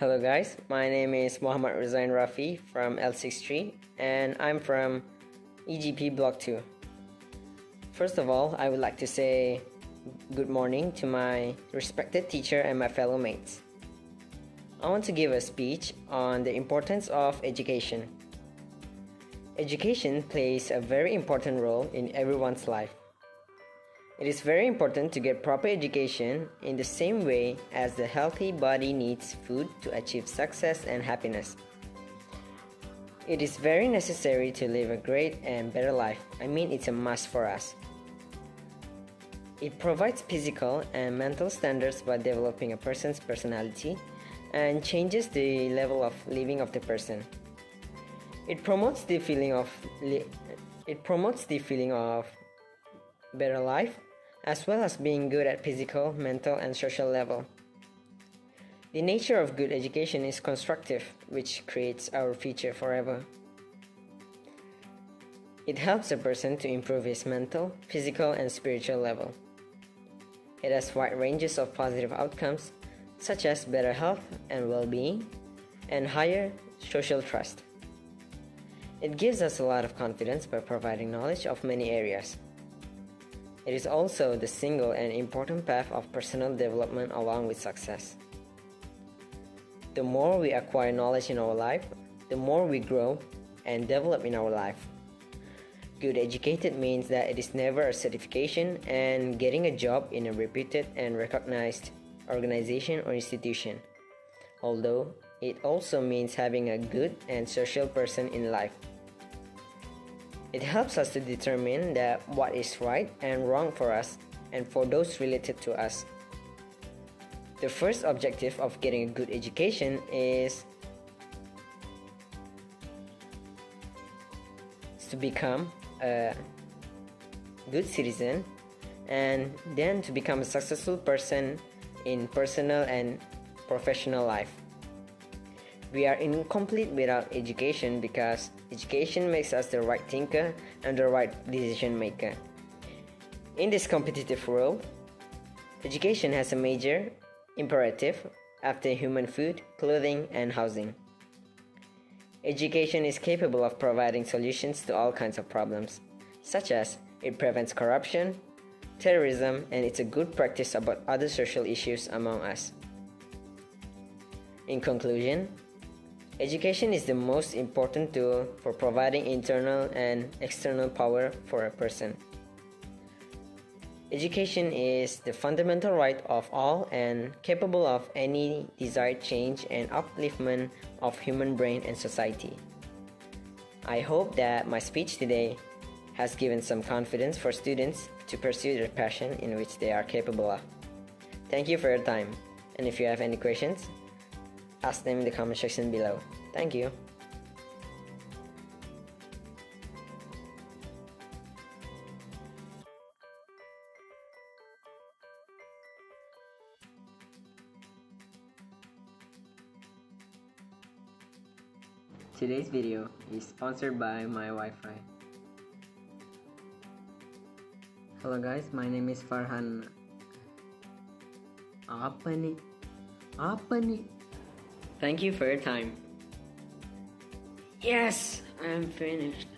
Hello guys, my name is Muhammad Rizain Rafi from L63 and I'm from EGP Block 2. First of all, I would like to say good morning to my respected teacher and my fellow mates. I want to give a speech on the importance of education. Education plays a very important role in everyone's life. It is very important to get proper education in the same way as the healthy body needs food to achieve success and happiness. It is very necessary to live a great and better life. I mean, it's a must for us. It provides physical and mental standards by developing a person's personality and changes the level of living of the person. It promotes the feeling of it promotes the feeling of better life, as well as being good at physical, mental, and social level. The nature of good education is constructive, which creates our future forever. It helps a person to improve his mental, physical, and spiritual level. It has wide ranges of positive outcomes, such as better health and well being, and higher social trust. It gives us a lot of confidence by providing knowledge of many areas. It is also the single and important path of personal development along with success. The more we acquire knowledge in our life, the more we grow and develop in our life. Good educated means that it is never a certification and getting a job in a reputed and recognized organization or institution. Although it also means having a good and social person in life. It helps us to determine that what is right and wrong for us and for those related to us. The first objective of getting a good education is to become a good citizen and then to become a successful person in personal and professional life. We are incomplete without education because education makes us the right thinker and the right decision maker. In this competitive world, education has a major imperative after human food, clothing, and housing. Education is capable of providing solutions to all kinds of problems, such as it prevents corruption, terrorism, and it's a good practice about other social issues among us. In conclusion, Education is the most important tool for providing internal and external power for a person. Education is the fundamental right of all and capable of any desired change and upliftment of human brain and society. I hope that my speech today has given some confidence for students to pursue their passion in which they are capable of. Thank you for your time. And if you have any questions, ask them in the comment section below. Thank you. Today's video is sponsored by my Wi-Fi. Hello guys, my name is Farhan. Apa nih? Thank you for your time. Yes, I'm finished.